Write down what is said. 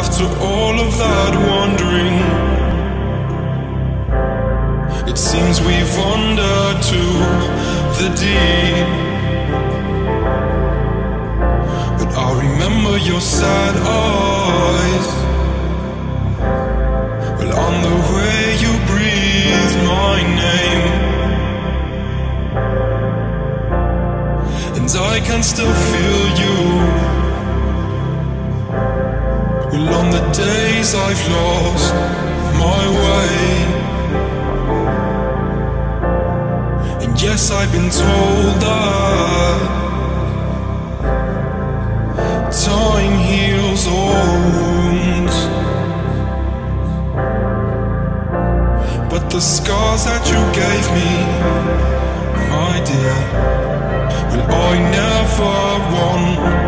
after all of that wandering. It seems we've wandered to the deep. But I remember your sad eyes. Well, on the way you breathed my name. And I can still feel you. Well, on the days I've lost my way. And yes, I've been told that time heals all wounds. But the scars that you gave me, my dear, well, I never want